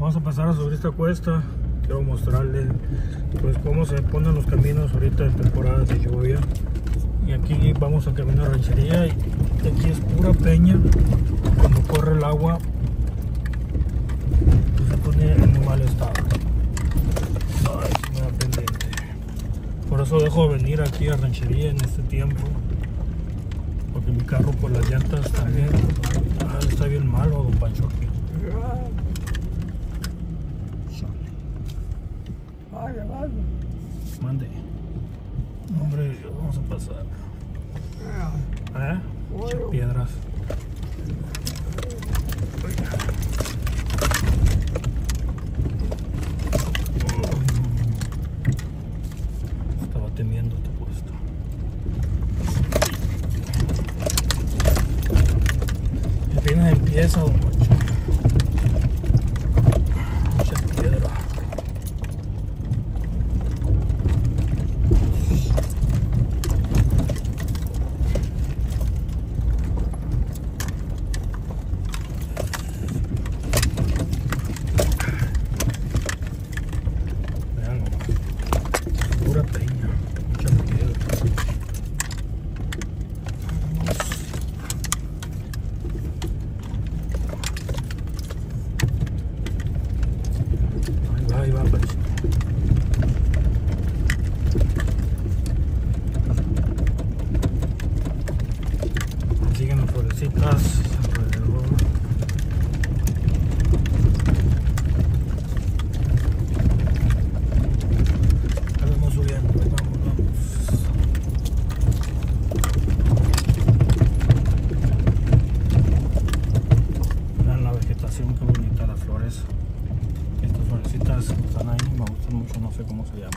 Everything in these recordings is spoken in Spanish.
Vamos a pasar a subir esta cuesta. Quiero mostrarles pues cómo se ponen los caminos ahorita en temporada de lluvia. Y aquí vamos a caminar ranchería y aquí es pura peña. Cuando corre el agua pues se pone en un mal estado. Ay, me da pendiente. Por eso dejo de venir aquí a ranchería en este tiempo. Porque mi carro por las llantas también ah, está bien malo, don Pancho aquí. Mande. Hombre, vamos a pasar. ¿Eh? Che piedras. Estaba temiendo este puesto. Apenas empieza, don Poncho. Mucha piedra. Vean nomás. Pura peña, mucha piedra. Ahí va, ahí va, Pancho. Siguen las florecitas alrededor. Ahí vamos subiendo, ahí vamos, vamos. Vean la vegetación, qué bonita las flores. Estas florecitas que están ahí me gustan mucho, no sé cómo se llaman.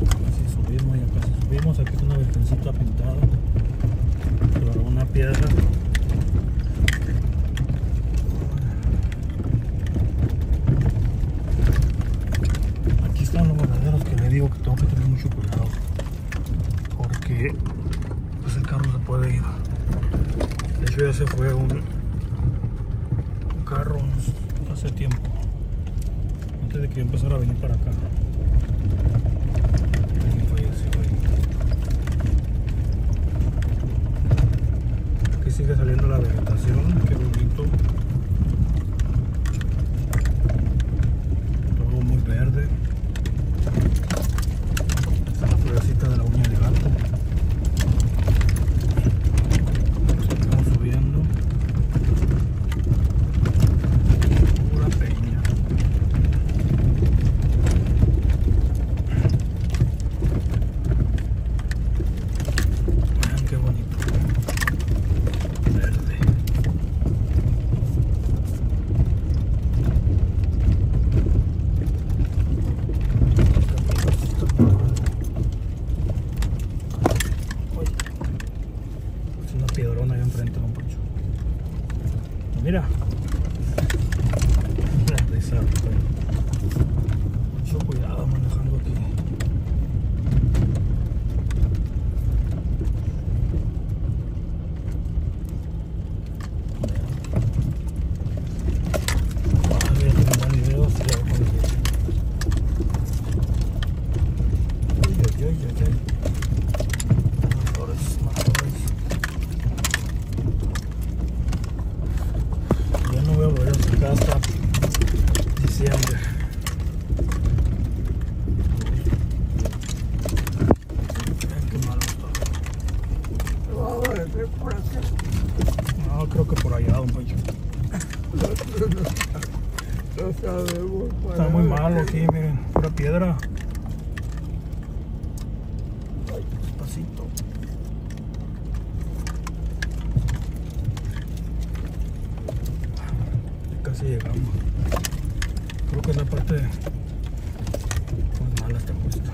Casi subimos, ya casi subimos. Aquí está una virgencita pintada sobre una piedra. Aquí están los verdaderos que le digo que tengo que tener mucho cuidado porque pues el carro se puede ir. De ya se fue un, un carro hace tiempo antes de que yo empezara a venir para acá. Alguien falleció ahí. Aquí sigue saliendo la vegetación, qué bonito. Todo muy verde. Está la florecita de la uña de gato. Estamos subiendo. Pura peña. Vean qué bonito. Verde. Uy. Es una piedrona ahí enfrente, don Pancho. Mira. Mucho cuidado manejando aquí. Ah, voy a terminar el video, sí, ya voy con el video. Uy, uy, uy, uy, uy. Más flores, más flores. Ya no voy a volver a su casa diciembre. Vean qué malo está. Por aquí. No, creo que por allá, don Pancho. No sabemos. Está muy malo aquí, miren, pura piedra. Ay, despacito. Ya casi llegamos. Creo que es la parte más mala está puesta.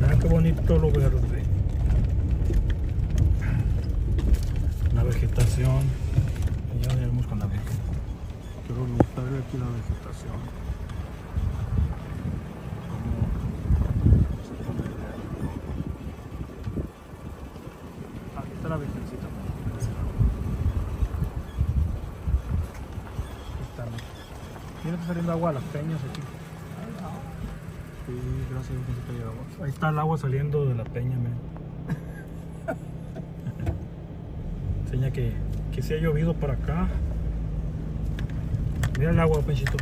Vean qué bonito lo verde. vegetación. ya vayamos con la Virgen. Quiero mostrar aquí la vegetación. Aquí está la Virgencita. Mira está saliendo agua a las peñas aquí. Sí, gracias, Ahí está el agua saliendo de la peña, miren. que, que se ha llovido para acá. Mira el agua, Penchito.